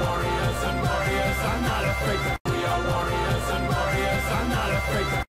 warriors and warriors. I'm not afraid. We are warriors and warriors. I'm not afraid.